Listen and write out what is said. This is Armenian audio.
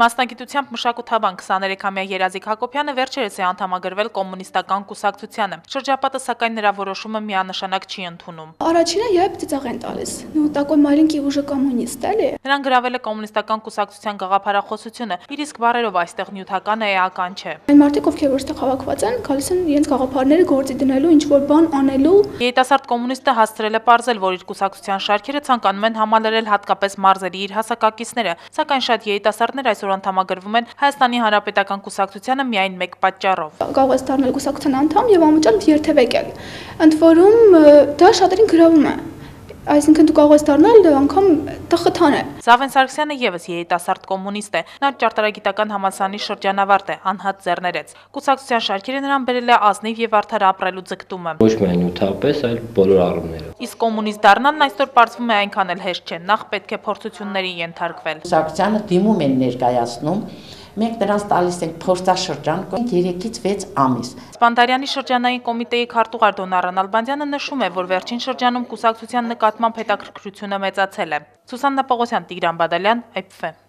Մասնագիտությամբ մշակութաբան 23-ամյա Երազիկ Հակոբյանը վերջերս է անդամագրվել կոմունիստական կուսակցությանը։ Շրջապատը սակայն նրա որոշումը միանշանակ չի ընդունում։ Առաջինը երբ ծիծաղ են տալիս։ Ну такой маленький уже коммунист, էլի։ Նրան գրավել է կոմունիստական կուսակցության գաղափարախոսությունը, իր իսկ բարերով այստեղ նյութական է էական չէ։ Այն մարդիկ, ովքեր որտեղ հավաքված են, գալիս են իրենց գաղափարները գործի դնելու, ինչ որ բան անելու։ Երիտասարդ կոմունիստը հասցրել է ողջել, որ իր կուսակցության շարքերը ցանկանում են համալրել հատկապես մարզերի իր հասակակիցները, սակայն շատ երիտասարդներ այսօր անդամագրվում են Հայաստանի Հանրապետական կուսակցությանը միայն մեկ պատճառով։ Կարող ես դառնալ կուսակցության անդամ եւ անվճար երթևեկել։ Ընդ որում դա շատերին գրավում է այսինքն դու կարող ես դառնալ անգամ դա խթան է։ Զավեն Սարգսյանը եւս երիտասարդ կոմունիստ է։ Նա ճարտարագիտական համալսարանի շրջանավարտ է, անհատ ձեռներեց։ Կուսակցության շարքերը նրան բերել է ազնիվ եւ արդար ապրելու ձգտումը։ Ոչ միայն նյութապես, այլ բոլոր առումներով։ Իսկ կոմունիստ դառնալն այսօր պարզվում է այնքան էլ հեշտ չէ։ Նախ պետք է փորձությունների ենթարկվել։ Կուսակցությանը դիմում են ներկայացնում մենք նրանց տալիս ենք փորձաշրջան 3-ից 6 ամիս։ Սպանդարյանի շրջանային կոմիտեի քարտուղար Դոնարա Նալբանդյանը նշում է, որ վերջին շրջանում կուսակցության նկատմամբ հետաքրքրությունը մեծացել է։ Սուսաննա Պողոսյան, Տիգրան Բադալյան, IPF